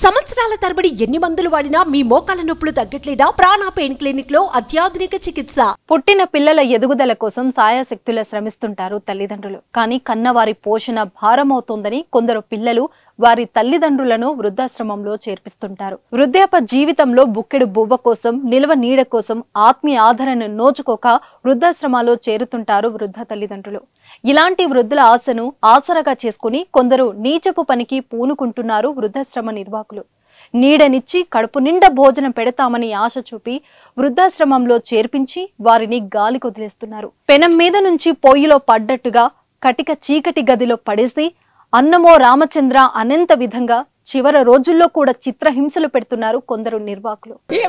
Someone సంవత్సరాల తరబడి ఎన్ని మందులు వాడినా మీ మోకాల నొప్పులు తగ్గట్లేదా? ప్రాణ పెయిన్ క్లినిక్లో అత్యాధునిక చికిత్స. పుట్టిన పిల్లల ఎదుగుదల కోసం సాయాశక్తుల శ్రమిస్తుంటారు తల్లిదండ్రులు. కానీ కన్నవారి పోషణ భారమవుతోందని కొందరు పిల్లలు వారి తల్లిదండ్రులను వృద్ధాశ్రమంలో చేర్పిస్తుంటారు. వృద్ధాప జీవితంలో బుక్కెడు బువ్వ కోసం నిల్వ నీడ కోసం ఆత్మీయ ఆదరణ నోచుకోక వృద్ధాశ్రమాల్లో చేరుతుంటారు వృద్ధ తల్లిదండ్రులు. ఇలాంటి వృద్ధుల ఆశను ఆసరగా చేసుకుని కొందరు నీచపు పనికి పూనుకుంటున్నారు వృద్ధాశ్రమ నిర్వాహకులు. నీడనిచ్చి కడుపు నిండా భోజనం పెడతామని ఆశ చూపి వృద్ధాశ్రమంలో చేర్పించి వారిని గాలి కొదిలేస్తున్నారు. పెనం మీద నుంచి పొయ్యిలో పడ్డట్టుగా కటిక చీకటి గదిలో పడేసి అన్నమో రామచంద్ర అనంత విధంగా చివరి రోజుల్లో కూడా చిత్రహింసలు పెడుతున్నారు కొందరు నిర్వాకులు. ఈ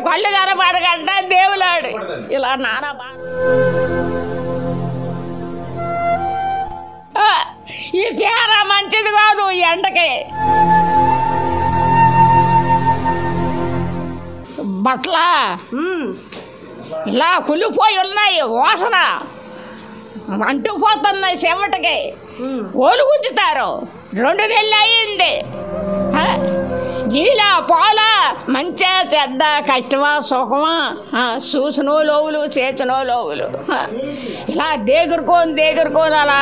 ఇలా నానా ఈ పేర మంచిది కాదు ఈ బట్ల ఇలా కులిపోయి ఉన్నాయి వాసన. అంటుకుపోతున్నాయి చెమటకి. ఓలు గుంజుతారు. రెండు నెలలు అయ్యింది. జీలా పోలా? మంచిగా చెడ్డ కష్టమా సుఖమా? చూసినో లోవులు చేసినో లోవులు. ఇలా దేగురుకొని దేగురుకొని అలా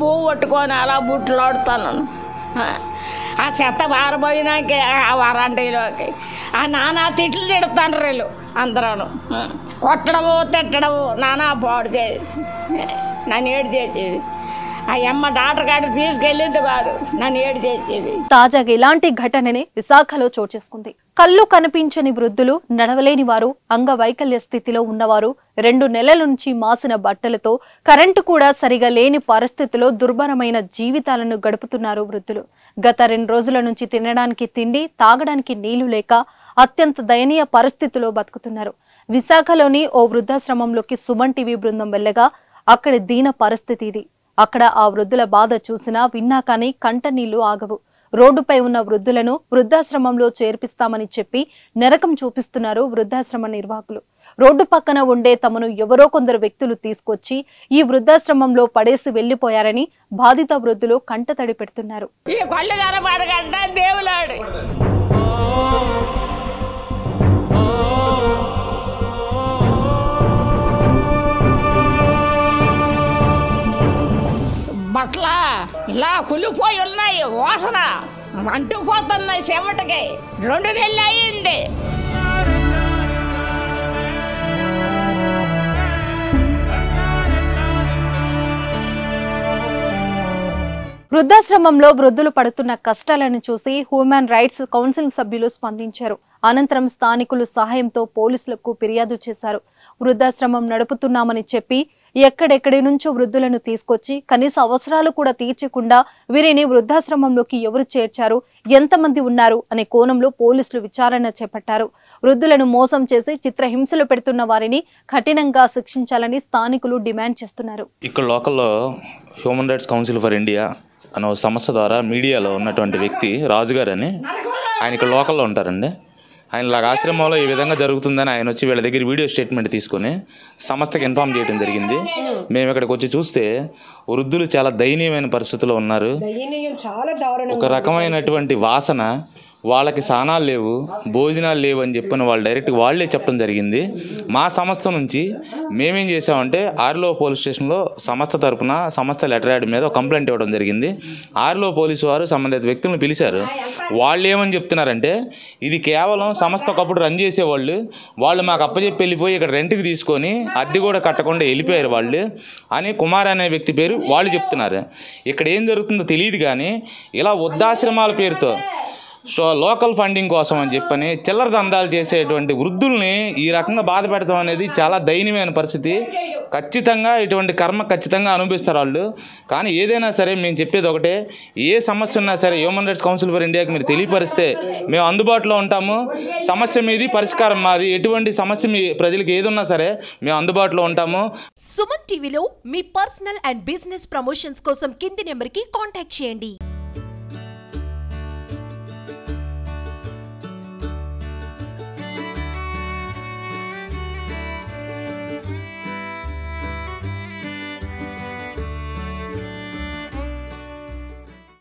భూ పట్టుకొని అలా బుట్టలాడుతాను ఆ, చెత్త పారబోయినాక ఆ వరంటీలోకి. ఆ నానా తిట్లు తిడతాను వీళ్ళు అందరూ కొట్టడము తిట్టడము నానా పాడు చేసి నన్ను ఏడు చేసేది. ఆ అమ్మ డాక్టర్ కాదు. నన్ను ఏడు చేసేది. తాజాగా ఇలాంటి ఘటననే విశాఖలో చోటు చేసుకుంది. కళ్ళు కనిపించని వృద్ధులు నడవలేని వారు అంగవైకల్య స్థితిలో ఉన్నవారు రెండు నెలల నుంచి మాసిన బట్టలతో కరెంటు కూడా సరిగా లేని పరిస్థితిలో దుర్భరమైన జీవితాలను గడుపుతున్నారు వృద్ధులు. గత రెండు రోజుల నుంచి తినడానికి తిండి తాగడానికి నీళ్ళు లేక అత్యంత దయనీయ పరిస్థితిలో బతుకుతున్నారు. విశాఖలోని ఓ వృద్ధాశ్రమంలోకి సుమన్ టీవీ బృందం వెళ్ళగా అక్కడి దీన పరిస్థితి ఇది. అక్కడ ఆ వృద్ధుల బాధ చూసినా విన్నా కానీ కంట నీళ్ళు ఆగవు. రోడ్డుపై ఉన్న వృద్ధులను వృద్ధాశ్రమంలో చేర్పిస్తామని చెప్పి నరకం చూపిస్తున్నారు వృద్ధాశ్రమ నిర్వాహకులు. రోడ్డు పక్కన ఉండే తమను ఎవరో కొందరు వ్యక్తులు తీసుకొచ్చి ఈ వృద్ధాశ్రమంలో పడేసి వెళ్ళిపోయారని బాధిత వృద్ధులు కంటతడి పెడుతున్నారు పట్ల ఇలా కులిపోయి ఉన్నాయి. వాసన అంటుకుపోతున్నాయి చెమటకి. రెండు నెలలు అయ్యింది. వృద్ధాశ్రమంలో వృద్ధులు పడుతున్న కష్టాలను చూసి హ్యూమన్ రైట్స్ కౌన్సిల్ సభ్యులు స్పందించారు. అనంతరం స్థానికులు సహాయంతో పోలీసులకు ఫిర్యాదు చేశారు. వృద్ధాశ్రమం నడుపుతున్నామని చెప్పి ఎక్కడెక్కడి నుంచో వృద్ధులను తీసుకొచ్చి కనీస అవసరాలు కూడా తీర్చకుండా వీరిని వృద్ధాశ్రమంలోకి ఎవరు చేర్చారు? ఎంతమంది ఉన్నారు? అనే కోణంలో పోలీసులు విచారణ చేపట్టారు. వృద్ధులను మోసం చేసి చిత్రహింసలు పెడుతున్న వారిని కఠినంగా శిక్షించాలని స్థానికులు డిమాండ్ చేస్తున్నారు. ఇక్కడ లోకల్లో human rights council for India అనే సంస్థ ద్వారా మీడియాలో ఉన్నటువంటి వ్యక్తి రాజుగారు అని ఆయన ఇక్కడ లోకల్లో ఉంటారండి. ఆయన ఆశ్రమంలో ఈ విధంగా జరుగుతుందని ఆయన వచ్చి వీళ్ళ దగ్గర వీడియో స్టేట్మెంట్ తీసుకొని సంస్థకి ఇన్ఫామ్ చేయడం జరిగింది. మేము ఇక్కడికి వచ్చి చూస్తే వృద్ధులు చాలా దయనీయమైన పరిస్థితిలో ఉన్నారు. ఒక రకమైనటువంటి వాసన వాళ్ళకి సానాలు లేవు భోజనాలు లేవు అని చెప్పిన వాళ్ళు డైరెక్ట్ వాళ్ళే చెప్పడం జరిగింది. మా సంస్థ నుంచి మేమేం చేసామంటే ఆర్లో పోలీస్ స్టేషన్లో సంస్థ తరపున సంస్థ లెటర్ యాడ్ మీద కంప్లైంట్ ఇవ్వడం జరిగింది. ఆర్లో పోలీసు వారు సంబంధిత వ్యక్తులను పిలిచారు. వాళ్ళు ఏమని చెప్తున్నారంటే ఇది కేవలం సంస్థ ఒకప్పుడు రన్ చేసేవాళ్ళు. వాళ్ళు మాకు అప్పచెప్పి వెళ్ళిపోయి ఇక్కడ రెంట్కి తీసుకొని అద్దె కూడా కట్టకుండా వెళ్ళిపోయారు వాళ్ళు అని కుమార్ అనే వ్యక్తి పేరు వాళ్ళు చెప్తున్నారు. ఇక్కడ ఏం జరుగుతుందో తెలియదు కానీ ఇలా వృద్ధాశ్రమాల పేరుతో సో లోకల్ ఫండింగ్ కోసం అని చెప్పని చిల్లర దందాలు చేసేటువంటి వృద్ధుల్ని ఈ రకంగా బాధ పెడతాం అనేది చాలా దయనీయమైన పరిస్థితి. ఖచ్చితంగా ఇటువంటి కర్మ ఖచ్చితంగా అనుభవిస్తారు వాళ్ళు. కానీ ఏదైనా సరే మేము చెప్పేది ఒకటే ఏ సమస్య ఉన్నా సరే హ్యూమన్ రైట్స్ కౌన్సిల్ ఫర్ ఇండియాకి మీరు తెలియపరిస్తే మేము అందుబాటులో ఉంటాము. సమస్య మీది పరిష్కారం మాది. ఎటువంటి సమస్య మీ ప్రజలకు ఏదున్నా సరే మేము అందుబాటులో ఉంటాము. సుమన్ టీవీలో మీ పర్సనల్ అండ్ బిజినెస్ ప్రమోషన్స్ కోసం కింది నెంబర్కి కాంటాక్ట్ చేయండి.